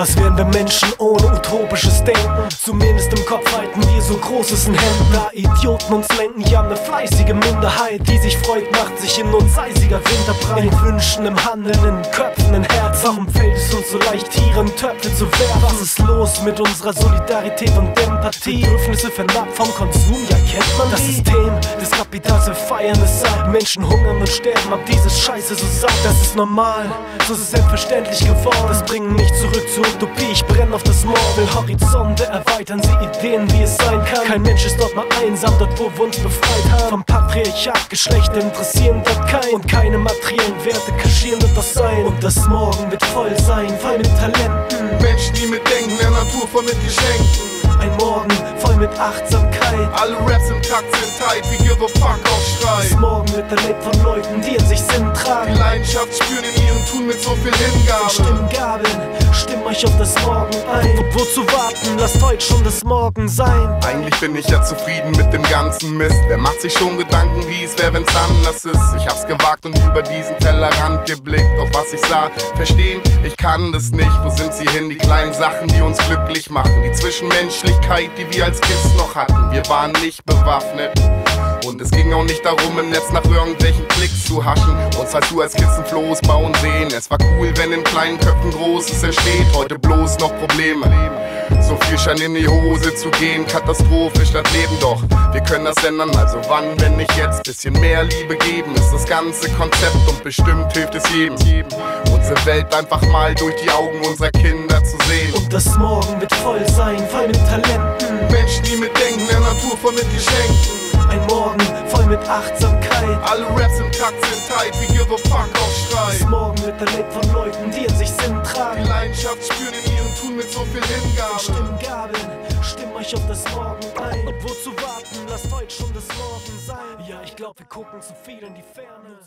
Was wären wir Menschen ohne utopisches Denken? Zumindest im Kopf halten wir so Großes in Händen. Da Idioten uns lenken, ja eine fleißige Minderheit, die sich freut, macht sich in uns eisiger Winter breit. In Wünschen, im Handeln, in Köpfen, in Herzen. Warum fällt es uns so leicht, Tiere in Töpfe zu werfen? Was ist los mit unserer Solidarität und Empathie? Bedürfnisse vernappt vom Konsum, ja kennt man das System des Kapitals, wir feiern es ab. Menschen hungern und sterben ab dieses Scheiße so satt. Das ist normal, so ist es selbstverständlich geworden. Das bringt mich zurück zur Utopie, ich brenne auf das Morgen. Will Horizonte erweitern, sie Ideen, wie es sein kann. Kein Mensch ist dort mal einsam, dort wo wir uns befreit haben. Vom Patriarchat, Geschlechter interessieren dort kein. Und keine materiellen Werte kaschieren wird das sein. Und das Morgen wird voll sein, voll mit Talenten. Menschen, die mitdenken, der Natur voll mit Geschenken. Ein Morgen voll mit Achtsamkeit. Alle Raps im Takt sind tight, wie give a fuck auf. Das Morgen wird erlebt von Leuten, die in sich Sinn Die tragen. Leidenschaft spüren in ihrem Tun mit so viel Hingabe. Stimmgabeln, stimm euch auf das Morgen ein. Wo, wozu warten? Lasst heute schon das Morgen sein. Eigentlich bin ich ja zufrieden mit dem ganzen Mist. Wer macht sich schon Gedanken, wie es wäre, wenn's anders ist? Ich hab's gewagt und über diesen Tellerrand geblickt. Doch was ich sah, verstehen, ich kann das nicht. Wo sind sie hin? Die kleinen Sachen, die uns glücklich machen. Die Zwischenmenschlichkeit, die wir als Kids noch hatten. Wir waren nicht bewaffnet. Und es ging auch nicht darum, im Netz nach irgendwelchen Klicks zu haschen. Uns als du als Kids ein Floß bauen sehen. Es war cool, wenn in kleinen Köpfen Großes entsteht. Heute bloß noch Probleme. So viel scheint in die Hose zu gehen. Katastrophe statt Leben doch. Wir können das ändern, also wann, wenn nicht jetzt? Bisschen mehr Liebe geben ist das ganze Konzept und bestimmt hilft es jedem. Unsere Welt einfach mal durch die Augen unserer Kinder zu sehen. Und das Morgen wird voll sein, voll mit Talenten. Menschen, die mitdenken, der Natur voll mit Geschenken. Achtsamkeit. Alle Raps im Takt sind tight, wie give a fuck auf Schrei. Das Morgen wird erlebt von Leuten, die in sich Sinn Die tragen. Leidenschaft spüren in ihrem Tun mit so viel Hingabe. Stimmgabeln, stimm euch auf das Morgen ein. Und wozu warten? Lasst heute schon das Morgen sein. Ja, ich glaub, wir gucken zu viel in die Ferne.